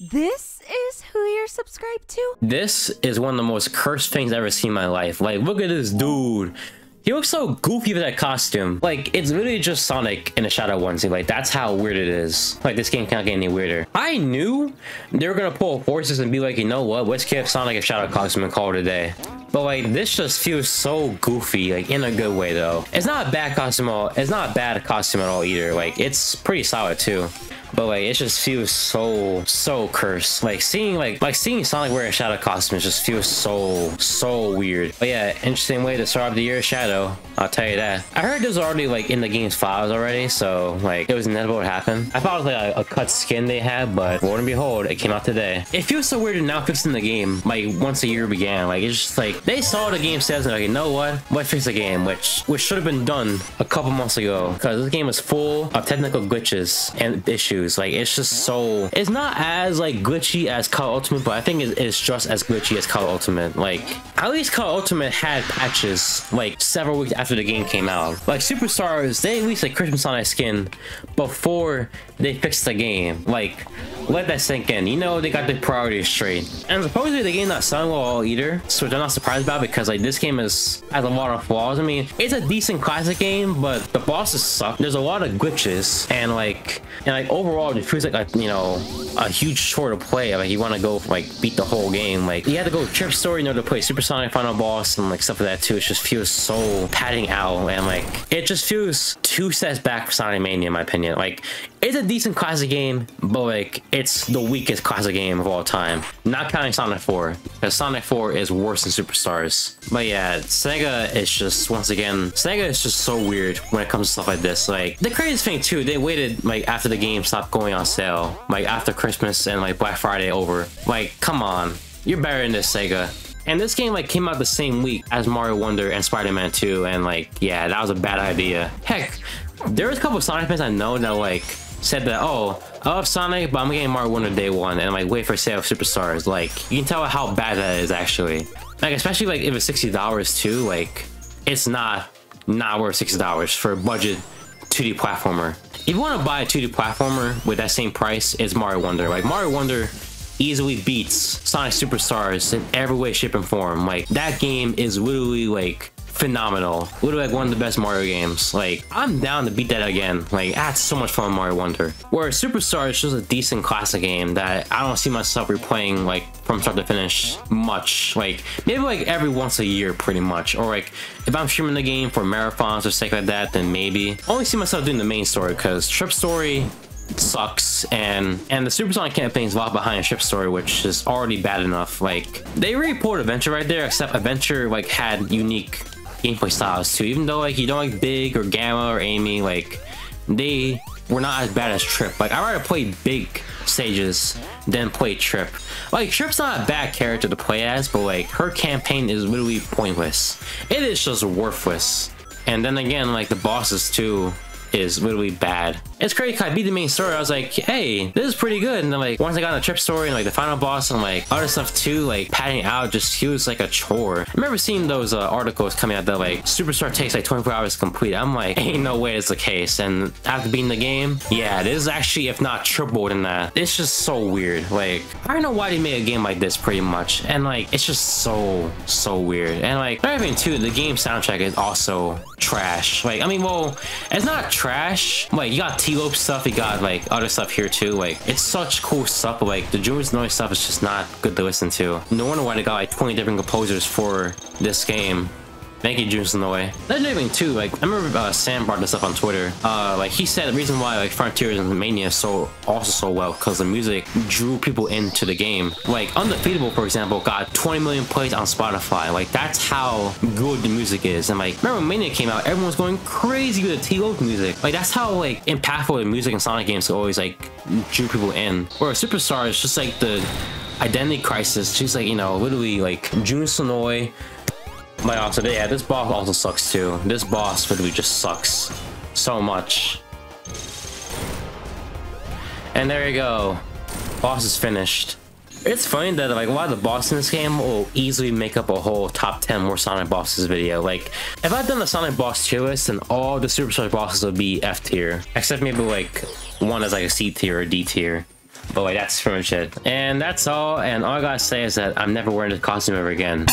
This is who you're subscribed to? This is one of the most cursed things I've ever seen in my life. Like, look at this dude. He looks so goofy with that costume. Like, it's literally just Sonic in a Shadow onesie. Like, that's how weird it is. Like, this game can't get any weirder. I knew they were gonna pull forces and be like, you know what? Let's give Sonic a Shadow costume and call it a day. But like, this just feels so goofy, like in a good way though. It's not a bad costume at all. It's not a bad costume at all either. Like, it's pretty solid too but like it just feels so so cursed. Like seeing like like seeing sonic wear a shadow costume just feels so so weird. But yeah interesting way to start the year of shadow. I'll tell you that. I heard this was already like in the game's files already so like it was inevitable to happen. I thought it was like a, a cut skin they had but lo and behold it came out today. It feels so weird to now fix in the game like once the year began. Like it's just like they saw the game says like you know what? Let's fix the game? Which which should have been done a couple months ago because this game is full of technical glitches and issues issues. Like it's just so it's not as like glitchy as Color Ultimate, but I think it's just as glitchy as Color Ultimate. Like at least Color Ultimate had patches like several weeks after the game came out. Like Superstars, they at least like Christmas on that skin before they fixed the game. Like let that sink in. You know they got the priorities straight. And supposedly they game not selling well either, so which I'm not surprised about because like this game is has a lot of flaws. I mean, it's a decent classic game, but the bosses suck. There's a lot of glitches and like and like overall it feels like a you know a huge chore to play. Like you want to go like beat the whole game. Like you have to go trip story in order to play Super Sonic Final Boss and like stuff like that too. It just feels so padding out and like it just feels two steps back for Sonic Mania in my opinion. Like it's a decent classic game, but like it's the weakest classic game of all time. Not counting Sonic 4, because Sonic 4 is worse than Superstars. But yeah, Sega is just once again, Sega is just so weird when it comes to stuff like this. Like the craziest thing too, they waited like after the game stopped going on sale, like after and like Black Friday over. Like, come on, you're better than this, Sega. And this game like came out the same week as Mario Wonder and Spider-Man 2, and like, yeah, that was a bad idea. Heck, there was a couple of Sonic fans I know that like said that, oh, I love Sonic, but I'm getting Mario Wonder day one, and like, wait for sale of Superstars. Like, you can tell how bad that is actually. Like, especially like if it's sixty dollars too. Like, it's not not worth sixty dollars for a budget 2D platformer. If you want to buy a 2D platformer with that same price, it's Mario Wonder. Like Mario Wonder easily beats Sonic Superstars in every way, shape, and form. Like that game is literally like phenomenal. Literally like one of the best Mario games. Like, I'm down to beat that again. Like, I had so much fun Mario Wonder. Whereas Superstar is just a decent classic game that I don't see myself replaying like from start to finish much. Like, maybe like every once a year pretty much. Or like, if I'm streaming the game for marathons or stuff like that, then maybe. I only see myself doing the main story because Trip Story sucks and and the Supersonic campaign is locked behind a Trip story which is already bad enough like they really poured adventure right there except adventure like had unique gameplay styles too. Even though like you don't like Big or Gamma or Amy, like they were not as bad as Trip. Like I rather play big stages than play Trip. Like Trip's not a bad character to play as, but like her campaign is literally pointless. It is just worthless. And then again, like the bosses too is literally bad. It's crazy I beat the main story. I was like, hey, this is pretty good. And then like once I got on the trip story and like the final boss and like other stuff too, like padding out just feels like a chore. I remember seeing those uh, articles coming out that like Superstar takes like 24 hours to complete. I'm like, ain't no way it's the case. And after beating the game, yeah, this is actually, if not triple than that. It's just so weird. Like, I don't know why they made a game like this pretty much. And like, it's just so, so weird. And like, another thing too, the game soundtrack is also trash. Like, I mean, well, it's not trash. Like, you got Tee Lopes stuff, you got, like, other stuff here, too. Like, it's such cool stuff, but, like, the Julius Noise stuff is just not good to listen to. No wonder why they got, like, 20 different composers for this game. Thank you, Juice Noy. Another thing too, like I remember uh, Sam brought this up on Twitter. Uh, like he said, the reason why like Frontiers and Mania so also so well because the music drew people into the game. Like Undefeatable, for example, got 20 million plays on Spotify. Like that's how good the music is. And like remember when Mania came out, everyone was going crazy with the Tee Lopes music. Like that's how like impactful the music in Sonic games always like drew people in. Whereas Superstar is just like the identity crisis. She's like you know literally like Jun Senoue but also, yeah, this boss also sucks too. This boss literally just sucks so much. And there you go. Boss is finished. It's funny that like a lot of the bosses in this game will easily make up a whole top 10 more Sonic bosses video. Like, if I'd done the Sonic boss tier list, then all the Super Superstar bosses would be F tier. Except maybe like one is like a C tier or D tier. But like that's pretty much it. And that's all. And all I gotta say is that I'm never wearing this costume ever again.